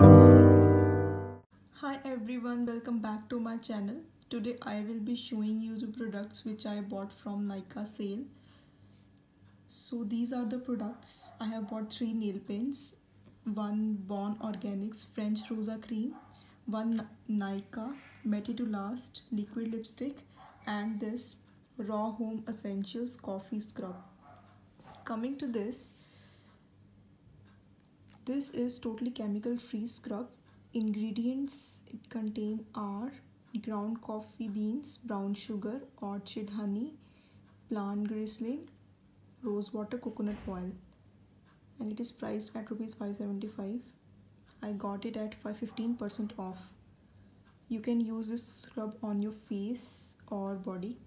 Hi everyone, welcome back to my channel. Today I will be showing you the products which I bought from Nykaa sale. So these are the products. I have bought three nail paints, one Born Organics French Rosa Cream, one Nykaa Matte to Last liquid lipstick and this Raw Home Essentials Coffee Scrub. Coming to this, this is totally chemical free scrub. Ingredients it contain are ground coffee beans, brown sugar, orchid honey, plant glycerin, rose water, coconut oil. And it is priced at rupees 575. I got it at 15% off. You can use this scrub on your face or body.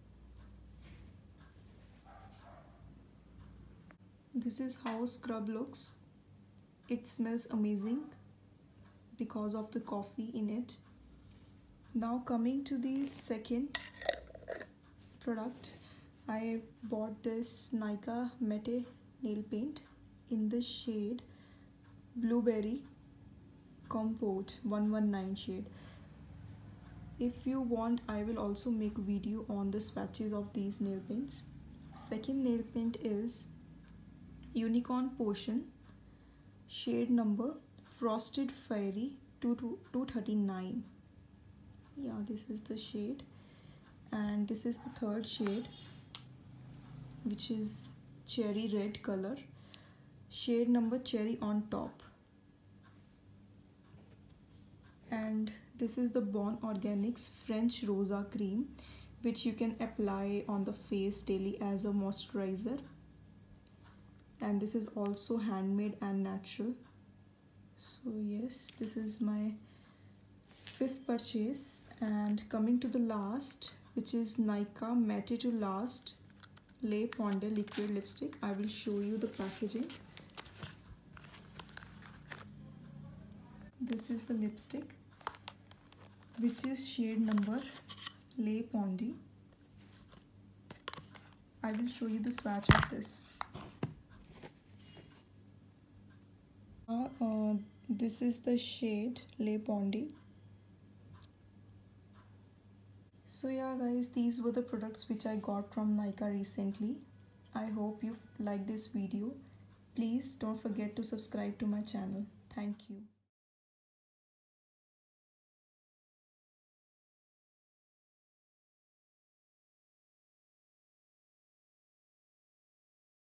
This is how scrub looks it smells amazing because of the coffee in it. Now coming to the second product I bought this Nykaa Matte nail paint in the shade blueberry compote 119 shade. If you want I will also make video on the swatches of these nail paints. Second nail paint is unicorn potion shade number frosted fairy 239 yeah this is the shade. And this is the third shade which is cherry red color. Shade number cherry on top. And this is the Born Organics French Rosa cream which you can apply on the face daily as a moisturizer and this is also handmade and natural. So yes this is my fifth purchase. And coming to the last which is Nykaa Matte to Last Le Pondy liquid lipstick. I will show you the packaging. This is the lipstick which is shade number Le Pondy I will show you the swatch of this uh, this is the shade Le Pondy so yeah guys these were the products which I got from Nykaa recently. I hope you like this video. Please don't forget to subscribe to my channel. Thank you